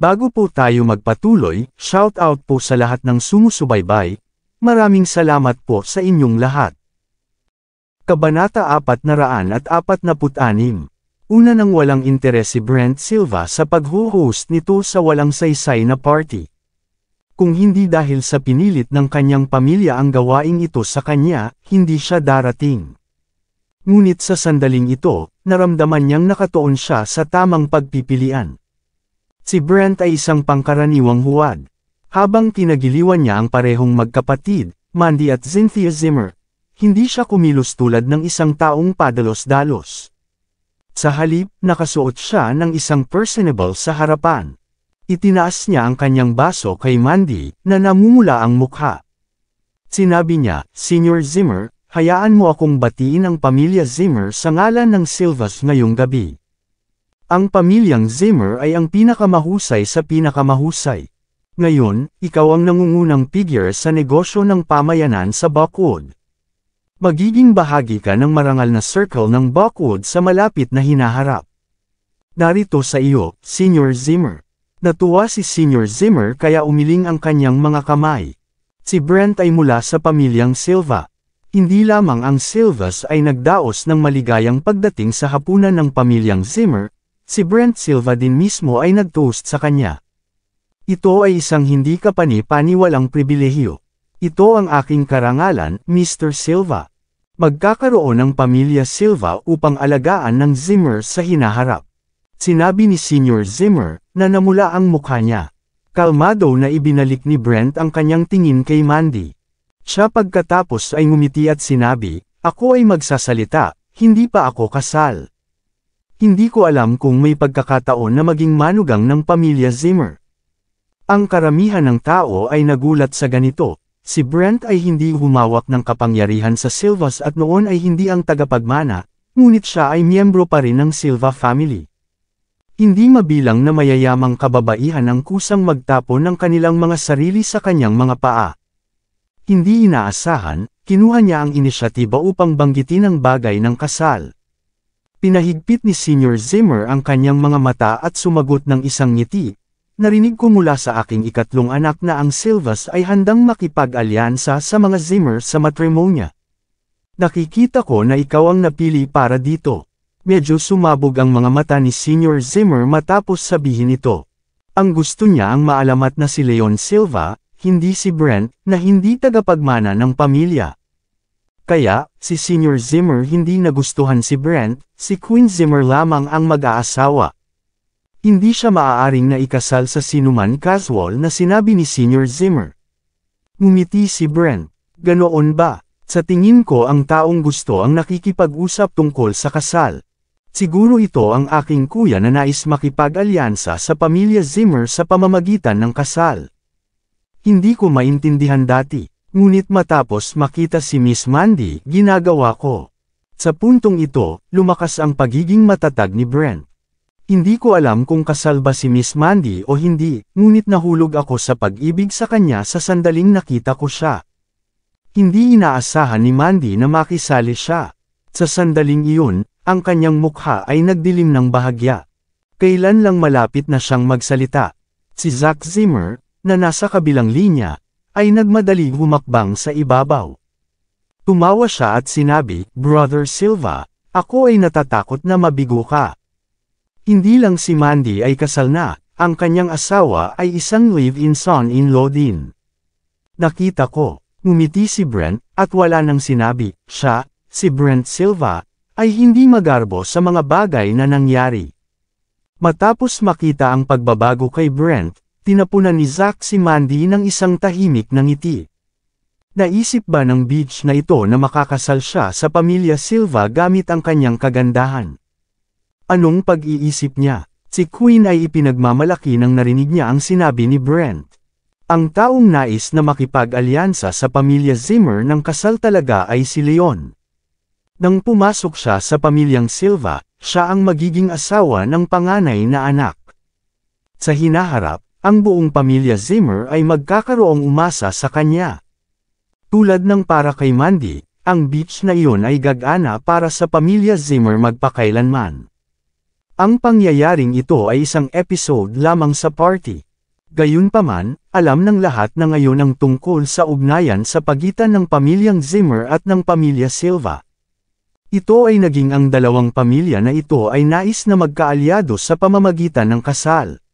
Bago po tayo magpatuloy, shout out po sa lahat ng sumusubaybay. Maraming salamat po sa inyong lahat. Kabanata 446 Una nang walang interes si Brent Silva sa pag-host nito sa walang saysay na party. Kung hindi dahil sa pinilit ng kanyang pamilya ang gawaing ito sa kanya, hindi siya darating. Ngunit sa sandaling ito, naramdaman niyang nakatuon siya sa tamang pagpipilian. Si Brent ay isang pangkaraniwang huwad. Habang tinagiliwan niya ang parehong magkapatid, Mandy at Cynthia Zimmer, hindi siya kumilos tulad ng isang taong padalos-dalos. Sa halip, nakasuot siya ng isang personable sa harapan. Itinaas niya ang kanyang baso kay Mandy, na namumula ang mukha. Sinabi niya, Senior Zimmer, hayaan mo akong batiin ang pamilya Zimmer sa ngalan ng Silvas ngayong gabi. Ang pamilyang Zimmer ay ang pinakamahusay sa pinakamahusay. Ngayon, ikaw ang nangungunang figure sa negosyo ng pamayanan sa Buckwood. Magiging bahagi ka ng marangal na circle ng Buckwood sa malapit na hinaharap. Narito sa iyo, Senior Zimmer. Natuwa si Senior Zimmer kaya umiling ang kanyang mga kamay. Si Brent ay mula sa pamilyang Silva. Hindi lamang ang Silvas ay nagdaos ng maligayang pagdating sa hapunan ng pamilyang Zimmer, si Brent Silva din mismo ay nagtoast sa kanya. Ito ay isang hindi kapani-paniwalang pribilehiyo. Ito ang aking karangalan, Mr. Silva. Magkakaroon ng pamilya Silva upang alagaan ng Zimmer sa hinaharap. Sinabi ni Senior Zimmer, na namula ang mukha niya. Kalmado na ibinalik ni Brent ang kanyang tingin kay Mandy. Siya pagkatapos ay ngumiti at sinabi, ako ay magsasalita, hindi pa ako kasal. Hindi ko alam kung may pagkakataon na maging manugang ng pamilya Zimmer. Ang karamihan ng tao ay nagulat sa ganito, Si Brent ay hindi humawak ng kapangyarihan sa Silvas at noon ay hindi ang tagapagmana, ngunit siya ay miyembro pa rin ng Silva family. Hindi mabilang na mayayamang kababaihan ang kusang magtapon ng kanilang mga sarili sa kanyang mga paa. Hindi inaasahan, kinuha niya ang inisyatiba upang banggitin ang bagay ng kasal. Pinahigpit ni Senior Zimmer ang kanyang mga mata at sumagot ng isang ngiti, Narinig ko mula sa aking ikatlong anak na ang Silvas ay handang makipag-alyansa sa mga Zimmer sa matrimonya. Nakikita ko na ikaw ang napili para dito. Medyo sumabog ang mga mata ni Senior Zimmer matapos sabihin ito. Ang gusto niya ang maalamat na si Leon Silva, hindi si Brent, na hindi tagapagmana ng pamilya. Kaya, si Senior Zimmer hindi nagustuhan si Brent, si Queen Zimmer lamang ang mag-aasawa. Hindi siya maaaring na ikasal sa sinuman casual na sinabi ni Senior Zimmer. Ngumiti si Brent. Ganoon ba? Sa tingin ko ang taong gusto ang nakikipag-usap tungkol sa kasal. Siguro ito ang aking kuya na nais makipag-alyansa sa pamilya Zimmer sa pamamagitan ng kasal. Hindi ko maintindihan dati, ngunit matapos makita si Miss Mandy, ginagawa ko. Sa puntong ito, lumakas ang pagiging matatag ni Brent. Hindi ko alam kung kasal ba si Miss Mandy o hindi, ngunit nahulog ako sa pag-ibig sa kanya sa sandaling nakita ko siya. Hindi inaasahan ni Mandy na makisali siya. Sa sandaling iyon, ang kanyang mukha ay nagdilim ng bahagya. Kailan lang malapit na siyang magsalita. Si Zack Zimmer, na nasa kabilang linya, ay nagmadali humakbang sa ibabaw. Tumawa siya at sinabi, Brother Silva, ako ay natatakot na mabigo ka. Hindi lang si Mandy ay kasal na, ang kanyang asawa ay isang live-in son-in-law din. Nakita ko, ngumiti si Brent, at wala nang sinabi, siya, si Brent Silva, ay hindi magarbo sa mga bagay na nangyari. Matapos makita ang pagbabago kay Brent, tinapunan ni Zack si Mandy ng isang tahimik na ngiti. Naisip ba ng beach na ito na makakasal siya sa pamilya Silva gamit ang kanyang kagandahan? Anong pag-iisip niya? Si Queen ay ipinagmamalaki nang narinig niya ang sinabi ni Brent. Ang taong nais na makipag-alyansa sa pamilya Zimmer ng kasal talaga ay si Leon. Nang pumasok siya sa pamilyang Silva, siya ang magiging asawa ng panganay na anak. Sa hinaharap, ang buong pamilya Zimmer ay magkakaroong umasa sa kanya. Tulad ng para kay Mandy, ang beach na iyon ay gagana para sa pamilya Zimmer magpakailanman. Ang pangyayaring ito ay isang episode lamang sa party. Gayunpaman, alam ng lahat na ngayon ang tungkol sa ugnayan sa pagitan ng pamilyang Zimmer at ng pamilya Silva. Ito ay naging ang dalawang pamilya na ito ay nais na magkaalyado sa pamamagitan ng kasal.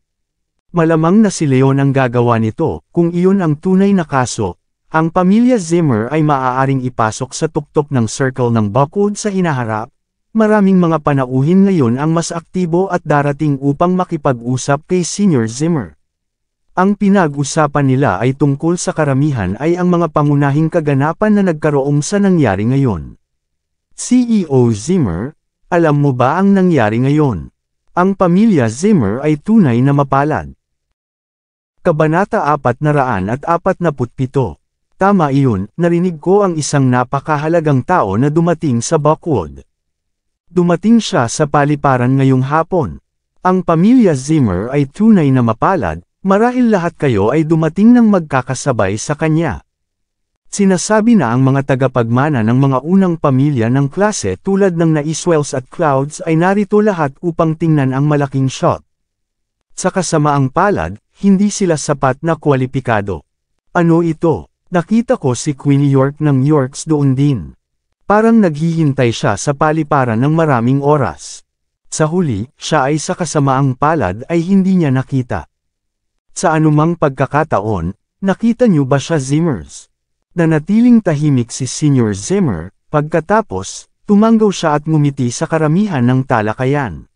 Malamang na si Leon ang gagawa nito, kung iyon ang tunay na kaso, ang pamilya Zimmer ay maaaring ipasok sa tuktok ng circle ng Buckwood sa hinaharap, Maraming mga panauhin ngayon ang mas aktibo at darating upang makipag-usap kay Senior Zimmer. Ang pinag-usapan nila ay tungkol sa karamihan ay ang mga pangunahing kaganapan na nagkaroon sa nangyari ngayon. CEO Zimmer, alam mo ba ang nangyari ngayon? Ang pamilya Zimmer ay tunay na mapalad. Kabanata 447 Tama iyon, narinig ko ang isang napakahalagang tao na dumating sa Buckwood. Dumating siya sa paliparan ngayong hapon. Ang pamilya Zimmer ay tunay na mapalad, marahil lahat kayo ay dumating ng magkakasabay sa kanya. Sinasabi na ang mga tagapagmana ng mga unang pamilya ng klase tulad ng Naiswells at Clouds ay narito lahat upang tingnan ang malaking shot. Sa kasamaang palad, hindi sila sapat na kwalipikado. Ano ito? Nakita ko si Queen York ng Yorks doon din. Parang naghihintay siya sa paliparan ng maraming oras. Sa huli, siya ay sa kasamaang palad ay hindi niya nakita. Sa anumang pagkakataon, nakita niyo ba siya Zimmers? Nanatiling tahimik si Senior Zimmer, pagkatapos, tumanggaw siya at ngumiti sa karamihan ng talakayan.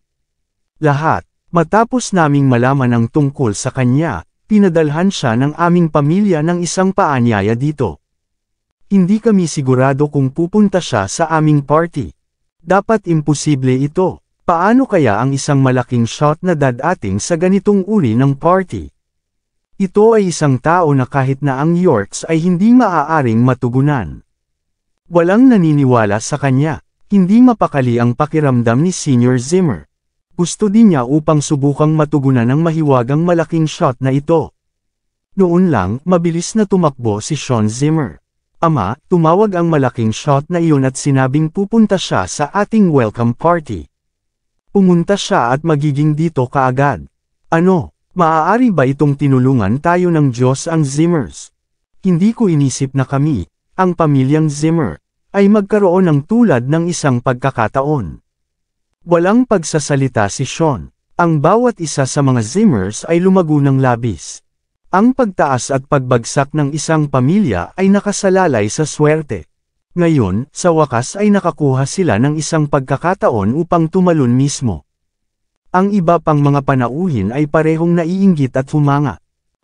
Lahat, matapos naming malaman ang tungkol sa kanya, pinadalhan siya ng aming pamilya ng isang paanyaya dito. Hindi kami sigurado kung pupunta siya sa aming party. Dapat imposible ito. Paano kaya ang isang malaking shot na dadating sa ganitong uri ng party? Ito ay isang tao na kahit na ang Yorks ay hindi maaaring matugunan. Walang naniniwala sa kanya. Hindi mapakali ang pakiramdam ni Senior Zimmer. Gusto din niya upang subukang matugunan ang mahiwagang malaking shot na ito. Noon lang, mabilis na tumakbo si Sean Zimmer. Ama, tumawag ang malaking shot na iyon at sinabing pupunta siya sa ating welcome party. Pumunta siya at magiging dito kaagad. Ano, maaari ba itong tinulungan tayo ng Diyos ang Zimmers? Hindi ko inisip na kami, ang pamilyang Zimmer, ay magkaroon ng tulad ng isang pagkakataon. Walang pagsasalita si Sean. Ang bawat isa sa mga Zimmers ay lumago ng labis. Ang pagtaas at pagbagsak ng isang pamilya ay nakasalalay sa swerte. Ngayon, sa wakas ay nakakuha sila ng isang pagkakataon upang tumalon mismo. Ang iba pang mga panauhin ay parehong naiinggit at humanga.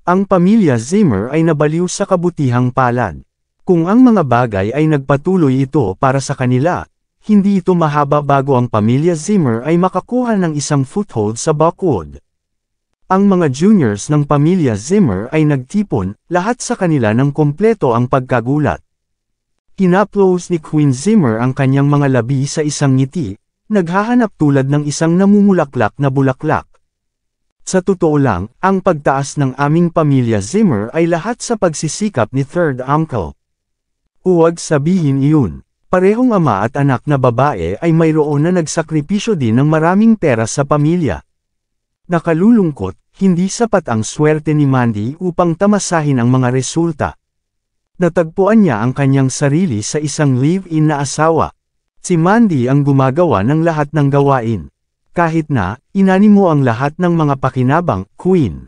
Ang pamilya Zimmer ay nabaliw sa kabutihang palad. Kung ang mga bagay ay nagpatuloy ito para sa kanila, hindi ito mahaba bago ang pamilya Zimmer ay makakuha ng isang foothold sa Buckwood. Ang mga juniors ng pamilya Zimmer ay nagtipon, lahat sa kanila ng kompleto ang pagkagulat. Kinaplos ni Queen Zimmer ang kanyang mga labi sa isang ngiti, naghahanap tulad ng isang namumulaklak na bulaklak. Sa totoo lang, ang pagtaas ng aming pamilya Zimmer ay lahat sa pagsisikap ni Third Uncle. Huwag sabihin iyon. Parehong ama at anak na babae ay mayroon na nagsakripisyo din ng maraming pera sa pamilya. Nakalulungkot, hindi sapat ang swerte ni Mandy upang tamasahin ang mga resulta. Natagpuan niya ang kanyang sarili sa isang live-in na asawa. Si Mandy ang gumagawa ng lahat ng gawain. Kahit na, inani mo ang lahat ng mga pakinabang, Queen.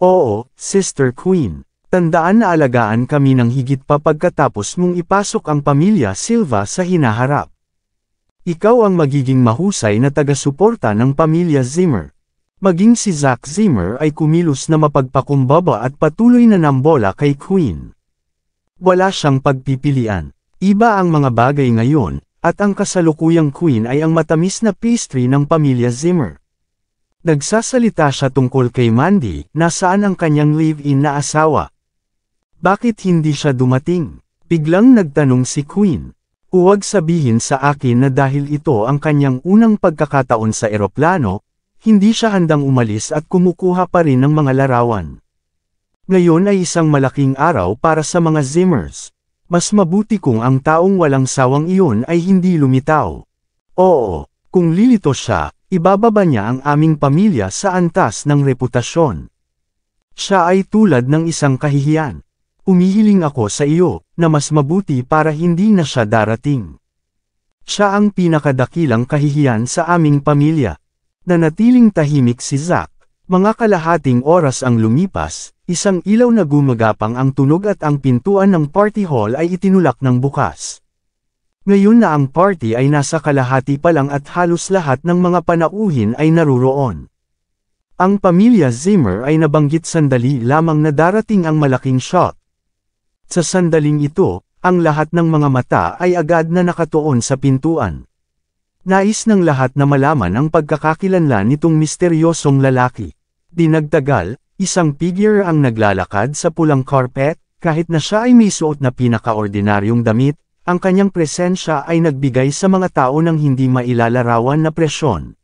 Oo, Sister Queen. Tandaan na alagaan kami ng higit pa pagkatapos mong ipasok ang pamilya Silva sa hinaharap. Ikaw ang magiging mahusay na taga-suporta ng pamilya Zimmer. Maging si Zack Zimmer ay kumilos na mapagpakumbaba at patuloy na nambola kay Queen. Wala siyang pagpipilian. Iba ang mga bagay ngayon, at ang kasalukuyang Queen ay ang matamis na pastry ng pamilya Zimmer. Nagsasalita siya tungkol kay Mandy, nasaan ang kanyang live-in na asawa. Bakit hindi siya dumating? Biglang nagtanong si Queen. Huwag sabihin sa akin na dahil ito ang kanyang unang pagkakataon sa eroplano, hindi siya handang umalis at kumukuha pa rin ng mga larawan. Ngayon ay isang malaking araw para sa mga Zimmers. Mas mabuti kung ang taong walang sawang iyon ay hindi lumitaw. Oo, kung lilito siya, ibababa niya ang aming pamilya sa antas ng reputasyon. Siya ay tulad ng isang kahihiyan. Umihiling ako sa iyo, na mas mabuti para hindi na siya darating. Siya ang pinakadakilang kahihiyan sa aming pamilya. Nanatiling tahimik si Zack. Mga kalahating oras ang lumipas, isang ilaw na gumagapang ang tunog at ang pintuan ng party hall ay itinulak ng bukas. Ngayon na ang party ay nasa kalahati pa lang at halos lahat ng mga panauhin ay naruroon. Ang pamilya Zimmer ay nabanggit sandali lamang na darating ang malaking shot. Sa sandaling ito, ang lahat ng mga mata ay agad na nakatuon sa pintuan. Nais ng lahat na malaman ang pagkakakilanlan nitong misteryosong lalaki. Dinagtagal, isang figure ang naglalakad sa pulang carpet, kahit na siya ay may suot na pinakaordinaryong damit, ang kanyang presensya ay nagbigay sa mga tao ng hindi mailalarawan na presyon.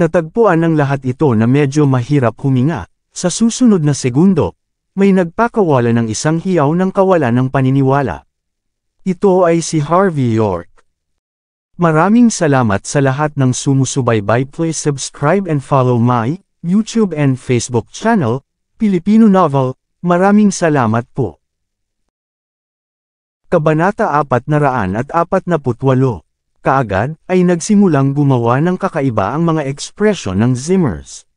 Natagpuan ng lahat ito na medyo mahirap huminga, sa susunod na segundo, may nagpakawala ng isang hiyaw ng kawalan ng paniniwala. Ito ay si Harvey York. Maraming salamat sa lahat ng sumusubaybay please subscribe and follow my YouTube and Facebook channel, Filipino Novel, maraming salamat po. Kabanata 448 Kaagad, ay nagsimulang gumawa ng kakaiba ang mga ekspresyon ng Zimmers.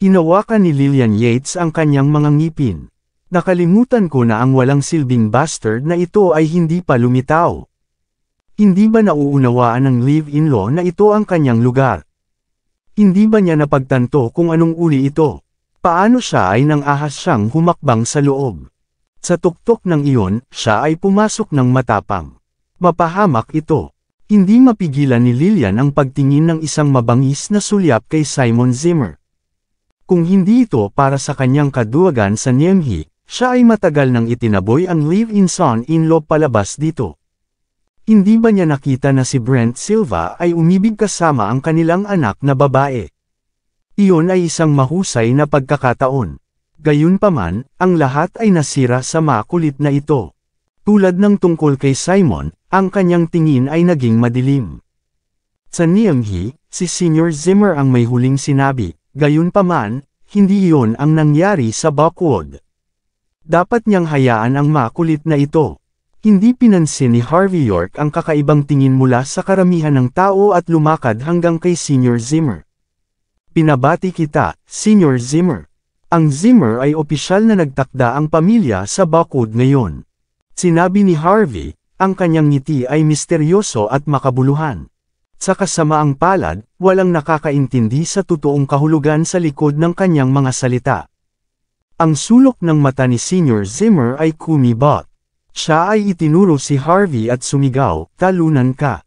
Hinawakan ni Lillian Yates ang kanyang mga ngipin. Nakalimutan ko na ang walang silbing bastard na ito ay hindi pa lumitaw. Hindi ba nauunawaan ng live-in law na ito ang kanyang lugar? Hindi ba niya napagtanto kung anong uri ito? Paano siya ay nang ahas siyang humakbang sa loob? Sa tuktok ng iyon, siya ay pumasok ng matapang. Mapahamak ito. Hindi mapigilan ni Lillian ang pagtingin ng isang mabangis na sulyap kay Simon Zimmer. Kung hindi ito para sa kanyang kaduwagan sa Niemhi, siya ay matagal nang itinaboy ang live-in son-in-law palabas dito. Hindi ba niya nakita na si Brent Silva ay umibig kasama ang kanilang anak na babae? Iyon ay isang mahusay na pagkakataon. Gayunpaman, ang lahat ay nasira sa makulit na ito. Tulad ng tungkol kay Simon, ang kanyang tingin ay naging madilim. Sa Niemhi, si Senior Zimmer ang may huling sinabi, Gayunpaman, hindi iyon ang nangyari sa Buckwood. Dapat niyang hayaan ang makulit na ito. Hindi pinansin ni Harvey York ang kakaibang tingin mula sa karamihan ng tao at lumakad hanggang kay Senior Zimmer. Pinabati kita, Senior Zimmer. Ang Zimmer ay opisyal na nagtakda ang pamilya sa Buckwood ngayon. Sinabi ni Harvey, ang kanyang ngiti ay misteryoso at makabuluhan. Sa kasamaang palad, walang nakakaintindi sa totoong kahulugan sa likod ng kanyang mga salita. Ang sulok ng mata ni Senior Zimmer ay kumibot. Siya ay itinuro si Harvey at sumigaw, talunan ka.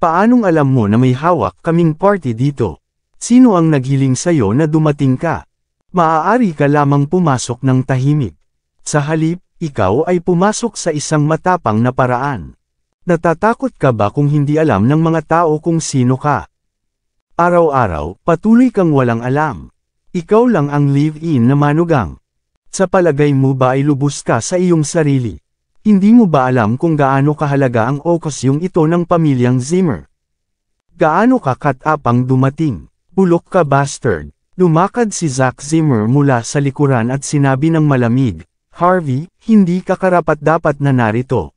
Paanong alam mo na may hawak kaming party dito? Sino ang naghiling sa'yo na dumating ka? Maaari ka lamang pumasok ng tahimik. Sa halip, ikaw ay pumasok sa isang matapang na paraan. Natatakot ka ba kung hindi alam ng mga tao kung sino ka? Araw-araw, patuloy kang walang alam. Ikaw lang ang live-in na manugang. Sa palagay mo ba ay lubos ka sa iyong sarili? Hindi mo ba alam kung gaano kahalaga ang okasyong ito ng pamilyang Zimmer? Gaano ka katapang dumating? Bulok ka bastard. Lumakad si Zack Zimmer mula sa likuran at sinabi ng malamig, Harvey, hindi ka karapat dapat na narito.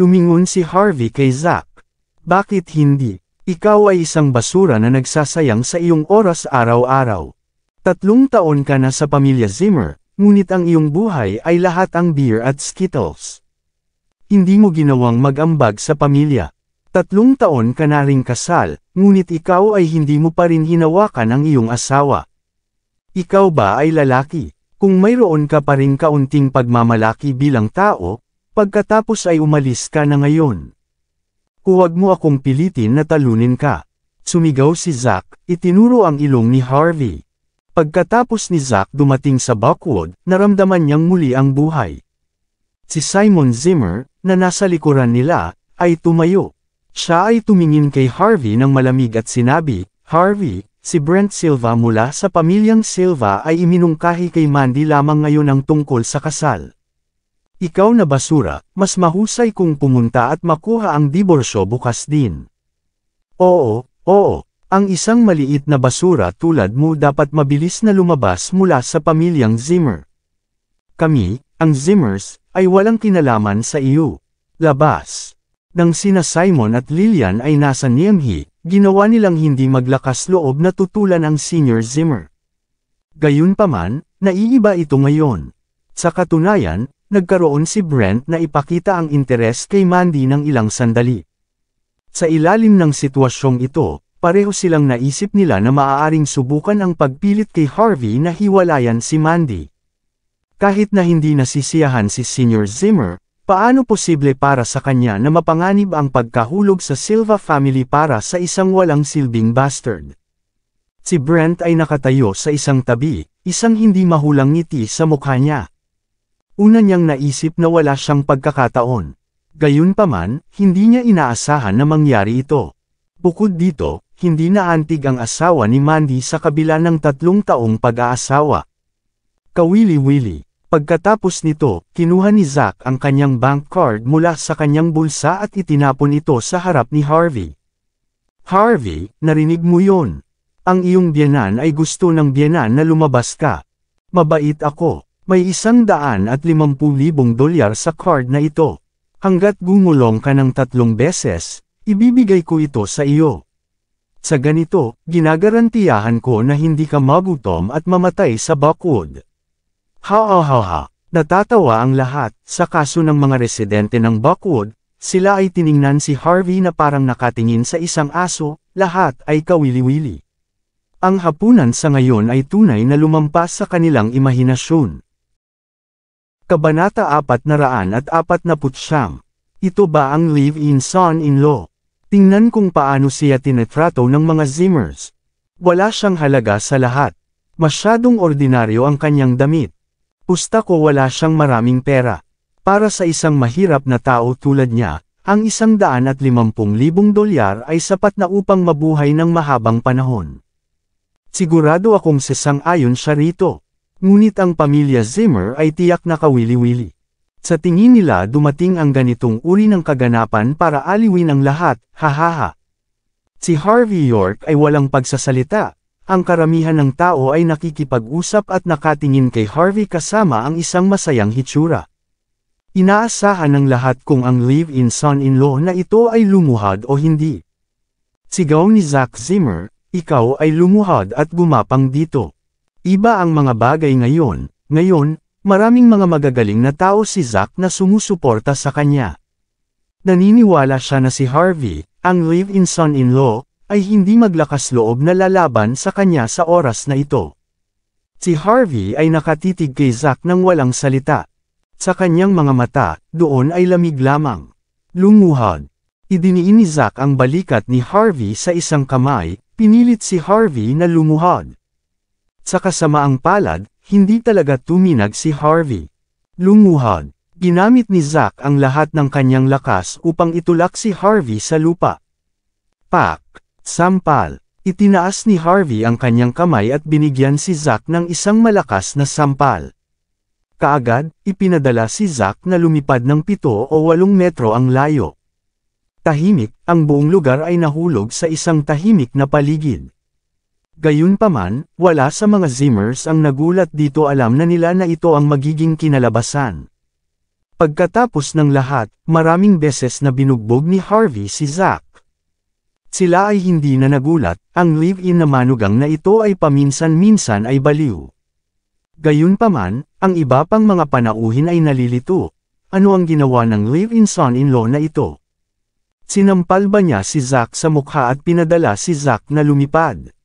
Lumingon si Harvey kay Zack. Bakit hindi? Ikaw ay isang basura na nagsasayang sa iyong oras araw-araw. Tatlong taon ka na sa pamilya Zimmer, ngunit ang iyong buhay ay lahat ang beer at skittles. Hindi mo ginawang mag-ambag sa pamilya. Tatlong taon ka na ring kasal, ngunit ikaw ay hindi mo pa rin hinawakan ang iyong asawa. Ikaw ba ay lalaki? Kung mayroon ka pa rin kaunting pagmamalaki bilang tao, Pagkatapos ay umalis ka na ngayon. Huwag mo akong pilitin na talunin ka. Sumigaw si Zack, itinuro ang ilong ni Harvey. Pagkatapos ni Zack dumating sa Buckwood, naramdaman niyang muli ang buhay. Si Simon Zimmer, na nasa likuran nila, ay tumayo. Siya ay tumingin kay Harvey ng malamig at sinabi, Harvey, si Brent Silva mula sa pamilyang Silva ay iminungkahi kay Mandy lamang ngayon ang tungkol sa kasal. Ikaw na basura, mas mahusay kung pumunta at makuha ang diborsyo bukas din. Oo, oo, Ang isang maliit na basura tulad mo dapat mabilis na lumabas mula sa pamilyang Zimmer. Kami, ang Zimmers, ay walang kinalaman sa iyo. Labas. Nang sina Simon at Lillian ay nasa Niamhi, ginawa nilang hindi maglakas loob na tutulan ang senior Zimmer. Gayunpaman, naiiba ito ngayon. Sa katunayan, nagkaroon si Brent na ipakita ang interes kay Mandy ng ilang sandali. Sa ilalim ng sitwasyong ito, pareho silang naisip nila na maaaring subukan ang pagpilit kay Harvey na hiwalayan si Mandy. Kahit na hindi nasisiyahan si Senior Zimmer, paano posible para sa kanya na mapanganib ang pagkahulog sa Silva family para sa isang walang silbing bastard? Si Brent ay nakatayo sa isang tabi, isang hindi mahulang ngiti sa mukha niya. Una niyang naisip na wala siyang pagkakataon. Gayunpaman, hindi niya inaasahan na mangyari ito. Bukod dito, hindi na antig ang asawa ni Mandy sa kabila ng tatlong taong pag-aasawa. Kawili-wili. Pagkatapos nito, kinuha ni Zack ang kanyang bank card mula sa kanyang bulsa at itinapon ito sa harap ni Harvey. Harvey, narinig mo yon. Ang iyong biyanan ay gusto ng biyanan na lumabas ka. Mabait ako. May isang daan at limampung libong dolyar sa card na ito. Hanggat gumulong ka ng tatlong beses, ibibigay ko ito sa iyo. Sa ganito, ginagarantiyahan ko na hindi ka magutom at mamatay sa Buckwood. Ha ha ha ha, natatawa ang lahat, sa kaso ng mga residente ng Buckwood, sila ay tiningnan si Harvey na parang nakatingin sa isang aso, lahat ay kawili-wili. Ang hapunan sa ngayon ay tunay na lumampas sa kanilang imahinasyon. Kabanata 449 Ito ba ang live-in son-in-law? Tingnan kung paano siya tinetrato ng mga Zimmers. Wala siyang halaga sa lahat. Masyadong ordinaryo ang kanyang damit. Pusta ko wala siyang maraming pera. Para sa isang mahirap na tao tulad niya, ang isang daan at limampung libong dolyar ay sapat na upang mabuhay ng mahabang panahon. Sigurado akong sesang-ayon siya rito. Ngunit ang pamilya Zimmer ay tiyak na kawili-wili. Sa tingin nila dumating ang ganitong uri ng kaganapan para aliwin ang lahat, hahaha. Si Harvey York ay walang pagsasalita. Ang karamihan ng tao ay nakikipag-usap at nakatingin kay Harvey kasama ang isang masayang hitsura. Inaasahan ng lahat kung ang live-in son-in-law na ito ay lumuhad o hindi. Sigaw ni Zack Zimmer, ikaw ay lumuhad at gumapang dito. Iba ang mga bagay ngayon, ngayon, maraming mga magagaling na tao si Zack na sumusuporta sa kanya. Naniniwala siya na si Harvey, ang live-in son-in-law, ay hindi maglakas loob na lalaban sa kanya sa oras na ito. Si Harvey ay nakatitig kay Zack nang walang salita. Sa kanyang mga mata, doon ay lamig lamang. Lumuhad. Idiniin ni Zack ang balikat ni Harvey sa isang kamay, pinilit si Harvey na lumuhad. Sa kasamaang palad, hindi talaga tuminag si Harvey. Lumuhad. Ginamit ni Zack ang lahat ng kanyang lakas upang itulak si Harvey sa lupa. Pak! Sampal! Itinaas ni Harvey ang kanyang kamay at binigyan si Zack ng isang malakas na sampal. Kaagad, ipinadala si Zack na lumipad ng pito o walong metro ang layo. Tahimik, ang buong lugar ay nahulog sa isang tahimik na paligid. Gayunpaman, wala sa mga Zimmers ang nagulat dito alam na nila na ito ang magiging kinalabasan. Pagkatapos ng lahat, maraming beses na binugbog ni Harvey si Zack. Sila ay hindi na nagulat, ang live-in na manugang na ito ay paminsan-minsan ay baliw. Gayunpaman, ang iba pang mga panauhin ay nalilito. Ano ang ginawa ng live-in son-in-law na ito? Sinampal ba niya si Zack sa mukha at pinadala si Zack na lumipad?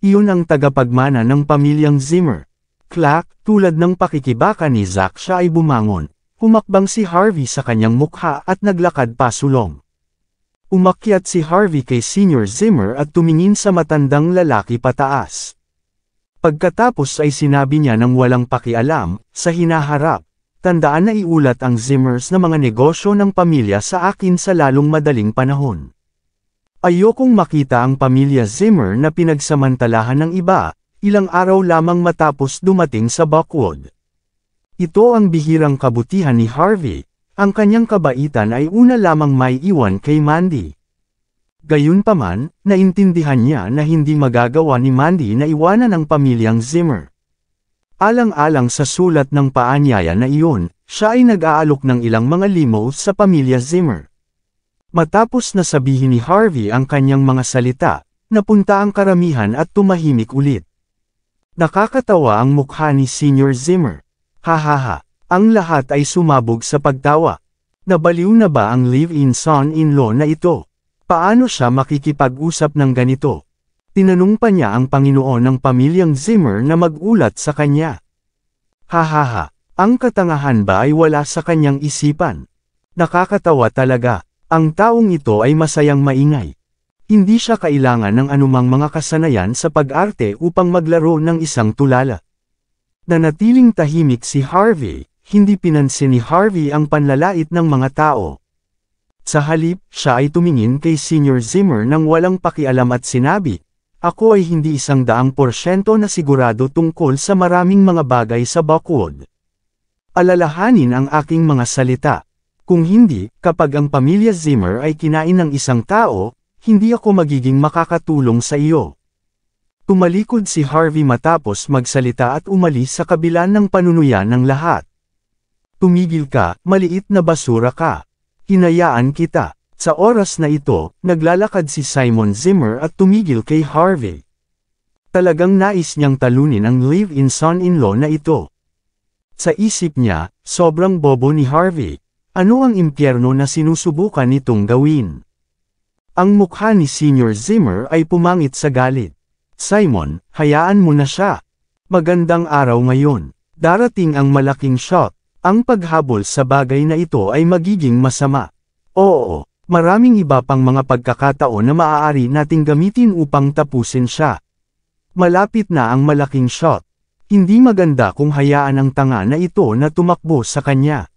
Iyon ang tagapagmana ng pamilyang Zimmer. Clack, tulad ng pakikibaka ni Zack siya ay bumangon. Humakbang si Harvey sa kanyang mukha at naglakad pasulong. Umakyat si Harvey kay Senior Zimmer at tumingin sa matandang lalaki pataas. Pagkatapos ay sinabi niya ng walang pakialam, sa hinaharap, tandaan na iulat ang Zimmers na mga negosyo ng pamilya sa akin sa lalong madaling panahon. Ayokong makita ang pamilya Zimmer na pinagsamantalahan ng iba, ilang araw lamang matapos dumating sa Buckwood. Ito ang bihirang kabutihan ni Harvey, ang kanyang kabaitan ay una lamang may iwan kay Mandy. Gayunpaman, naintindihan niya na hindi magagawa ni Mandy na iwanan ang pamilyang Zimmer. Alang-alang sa sulat ng paanyaya na iyon, siya ay nag-aalok ng ilang mga limo sa pamilya Zimmer. Matapos na sabihin ni Harvey ang kanyang mga salita, napunta ang karamihan at tumahimik ulit. Nakakatawa ang mukha ni Senior Zimmer. Hahaha, ang lahat ay sumabog sa pagtawa. Nabaliw na ba ang live-in son-in-law na ito? Paano siya makikipag-usap ng ganito? Tinanong pa niya ang Panginoon ng pamilyang Zimmer na magulat sa kanya. Hahaha, ang katangahan ba ay wala sa kanyang isipan? Nakakatawa talaga. Ang taong ito ay masayang maingay. Hindi siya kailangan ng anumang mga kasanayan sa pag-arte upang maglaro ng isang tulala. Nanatiling tahimik si Harvey, hindi pinansin ni Harvey ang panlalait ng mga tao. Sa halip, siya ay tumingin kay Senior Zimmer nang walang pakialam at sinabi, Ako ay hindi isang daang porsyento na sigurado tungkol sa maraming mga bagay sa Buckwood. Alalahanin ang aking mga salita. Kung hindi, kapag ang pamilya Zimmer ay kinain ng isang tao, hindi ako magiging makakatulong sa iyo. Tumalikod si Harvey matapos magsalita at umalis sa kabila ng panunuyan ng lahat. Tumigil ka, maliit na basura ka. Hinayaan kita. Sa oras na ito, naglalakad si Simon Zimmer at tumigil kay Harvey. Talagang nais niyang talunin ang live-in son-in-law na ito. Sa isip niya, sobrang bobo ni Harvey, ano ang impyerno na sinusubukan nitong gawin? Ang mukha ni Senior Zimmer ay pumangit sa galit. Simon, hayaan mo na siya. Magandang araw ngayon. Darating ang malaking shot. Ang paghabol sa bagay na ito ay magiging masama. Oo, maraming iba pang mga pagkakataon na maaari nating gamitin upang tapusin siya. Malapit na ang malaking shot. Hindi maganda kung hayaan ang tanga na ito na tumakbo sa kanya.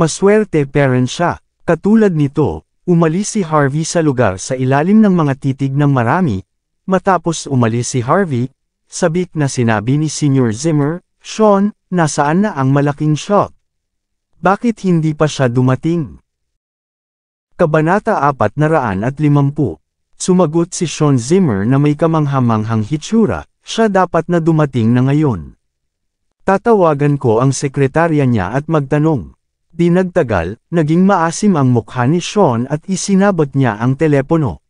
Maswerte parent siya. Katulad nito, umalis si Harvey sa lugar sa ilalim ng mga titig ng marami. Matapos umalis si Harvey, sabik na sinabi ni Senior Zimmer, Sean, nasaan na ang malaking shot? Bakit hindi pa siya dumating? Kabanata 450 Sumagot si Sean Zimmer na may kamanghamanghang hitsura, siya dapat na dumating na ngayon. Tatawagan ko ang sekretarya niya at magtanong. Di nagtagal, naging maasim ang mukha ni Sean at isinabot niya ang telepono.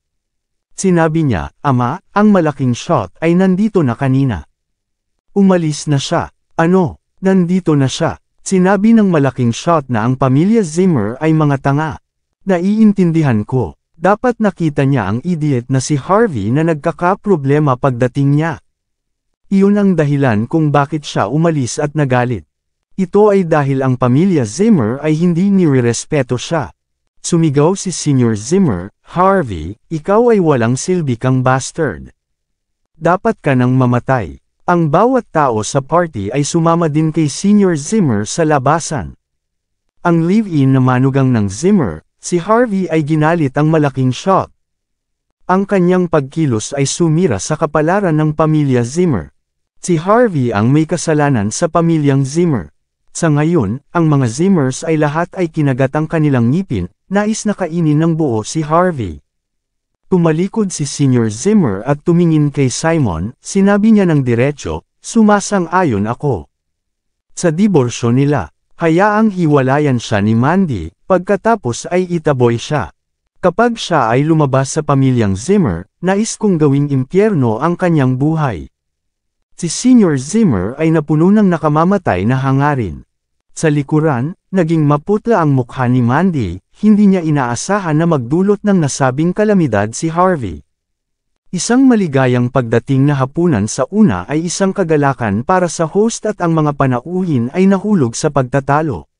Sinabi niya, Ama, ang malaking shot ay nandito na kanina. Umalis na siya. Ano, nandito na siya. Sinabi ng malaking shot na ang pamilya Zimmer ay mga tanga. Naiintindihan ko. Dapat nakita niya ang idiot na si Harvey na nagkakaproblema pagdating niya. Iyon ang dahilan kung bakit siya umalis at nagalit. Ito ay dahil ang pamilya Zimmer ay hindi nirerespeto siya. Sumigaw si Senior Zimmer, Harvey, ikaw ay walang silbi kang bastard. Dapat ka nang mamatay. Ang bawat tao sa party ay sumama din kay Senior Zimmer sa labasan. Ang live-in na manugang ng Zimmer, si Harvey ay ginalit ang malaking shot. Ang kanyang pagkilos ay sumira sa kapalaran ng pamilya Zimmer. Si Harvey ang may kasalanan sa pamilyang Zimmer. Sa ngayon, ang mga Zimmers ay lahat ay kinagat ang kanilang ngipin, nais na kainin ng buo si Harvey. Tumalikod si Senior Zimmer at tumingin kay Simon, sinabi niya ng diretsyo, sumasang-ayon ako. Sa diborsyo nila, hayaang hiwalayan siya ni Mandy, pagkatapos ay itaboy siya. Kapag siya ay lumabas sa pamilyang Zimmer, nais kong gawing impyerno ang kanyang buhay. Si Senior Zimmer ay napuno ng nakamamatay na hangarin. Sa likuran, naging maputla ang mukha ni Mandy, hindi niya inaasahan na magdulot ng nasabing kalamidad si Harvey. Isang maligayang pagdating na hapunan sa una ay isang kagalakan para sa host at ang mga panauhin ay nahulog sa pagtatalo.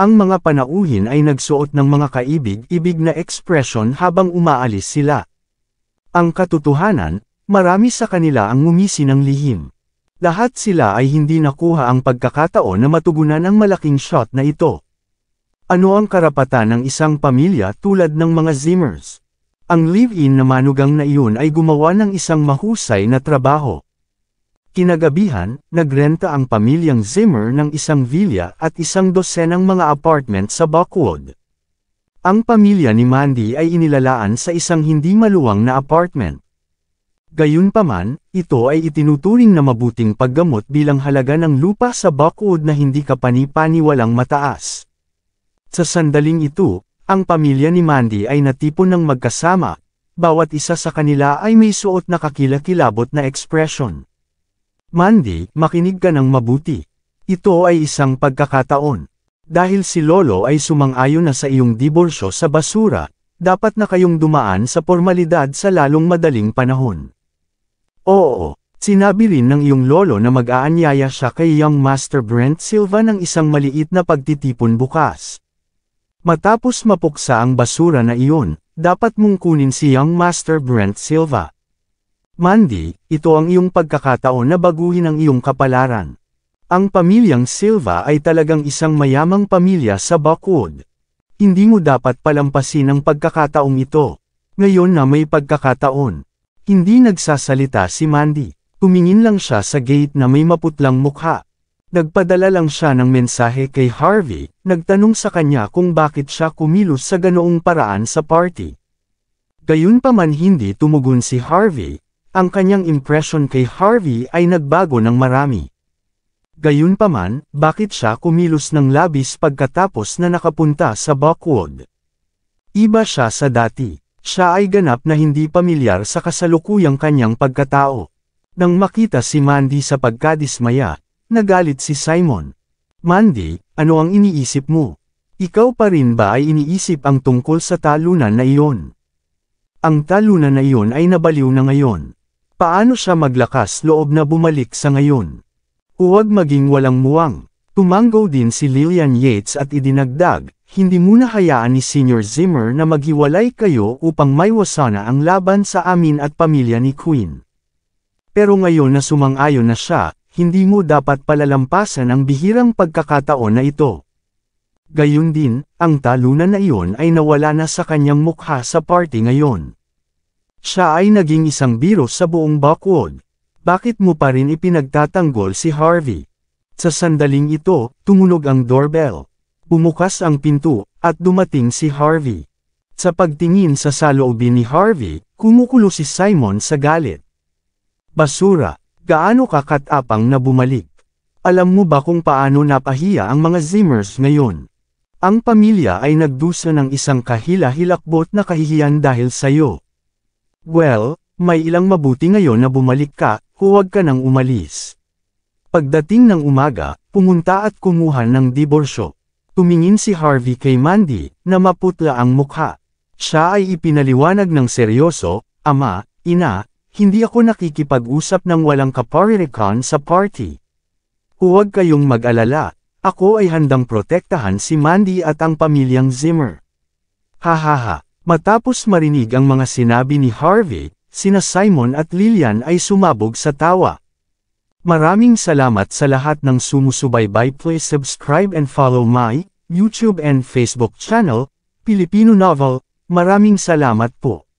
Ang mga panauhin ay nagsuot ng mga kaibig-ibig na ekspresyon habang umaalis sila. Ang katotohanan, Marami sa kanila ang ngumisi ng lihim. Lahat sila ay hindi nakuha ang pagkakataon na matugunan ang malaking shot na ito. Ano ang karapatan ng isang pamilya tulad ng mga Zimmers? Ang live-in na manugang na iyon ay gumawa ng isang mahusay na trabaho. Kinagabihan, nagrenta ang pamilyang Zimmer ng isang villa at isang dosenang mga apartment sa Buckwood. Ang pamilya ni Mandy ay inilalaan sa isang hindi maluwang na apartment. Gayunpaman, ito ay itinuturing na mabuting paggamot bilang halaga ng lupa sa Buckwood na hindi kapani-pani walang mataas. Sa sandaling ito, ang pamilya ni Mandy ay natipon ng magkasama, bawat isa sa kanila ay may suot na kakilakilabot na ekspresyon. Mandy, makinig ka ng mabuti. Ito ay isang pagkakataon. Dahil si Lolo ay sumang-ayon na sa iyong diborsyo sa basura, dapat na kayong dumaan sa formalidad sa lalong madaling panahon. Oo, sinabi rin ng iyong lolo na mag-aanyaya siya kay Young Master Brent Silva ng isang maliit na pagtitipon bukas. Matapos mapuksa ang basura na iyon, dapat mong kunin si Young Master Brent Silva. Mandy, ito ang iyong pagkakataon na baguhin ang iyong kapalaran. Ang pamilyang Silva ay talagang isang mayamang pamilya sa Buckwood. Hindi mo dapat palampasin ang pagkakataong ito. Ngayon na may pagkakataon. Hindi nagsasalita si Mandy. Tumingin lang siya sa gate na may maputlang mukha. Nagpadala lang siya ng mensahe kay Harvey, nagtanong sa kanya kung bakit siya kumilos sa ganoong paraan sa party. Gayunpaman hindi tumugon si Harvey, ang kanyang impression kay Harvey ay nagbago ng marami. Gayunpaman, bakit siya kumilos ng labis pagkatapos na nakapunta sa Buckwood? Iba siya sa dati. Siya ay ganap na hindi pamilyar sa kasalukuyang kanyang pagkatao. Nang makita si Mandy sa pagkadismaya, nagalit si Simon. Mandy, ano ang iniisip mo? Ikaw pa rin ba ay iniisip ang tungkol sa talunan na iyon? Ang talunan na iyon ay nabaliw na ngayon. Paano siya maglakas loob na bumalik sa ngayon? Huwag maging walang muwang. Tumanggo din si Lillian Yates at idinagdag, hindi muna hayaan ni Senior Zimmer na maghiwalay kayo upang maiwasana ang laban sa amin at pamilya ni Queen. Pero ngayon na sumang-ayon na siya, hindi mo dapat palalampasan ang bihirang pagkakataon na ito. Gayun din, ang talunan na iyon ay nawala na sa kanyang mukha sa party ngayon. Siya ay naging isang biro sa buong Buckwood. Bakit mo pa rin ipinagtatanggol si Harvey? Sa sandaling ito, tumunog ang doorbell. Bumukas ang pinto, at dumating si Harvey. Sa pagtingin sa saloobin ni Harvey, kumukulo si Simon sa galit. Basura, gaano kakatapang na bumalik? Alam mo ba kung paano napahiya ang mga Zimmers ngayon? Ang pamilya ay nagdusa ng isang kahila-hilakbot na kahihiyan dahil sayo. Well, may ilang mabuti ngayon na bumalik ka, huwag ka nang umalis. Pagdating ng umaga, pumunta at kumuha ng diborsyo. Tumingin si Harvey kay Mandy, na maputla ang mukha. Siya ay ipinaliwanag ng seryoso, Ama, Ina, hindi ako nakikipag-usap ng walang kaparirikan sa party. Huwag kayong mag-alala, ako ay handang protektahan si Mandy at ang pamilyang Zimmer. Hahaha. Matapos marinig ang mga sinabi ni Harvey, sina Simon at Lillian ay sumabog sa tawa. Maraming salamat sa lahat ng sumusubaybay please subscribe and follow my YouTube and Facebook channel, Filipino Novel, maraming salamat po.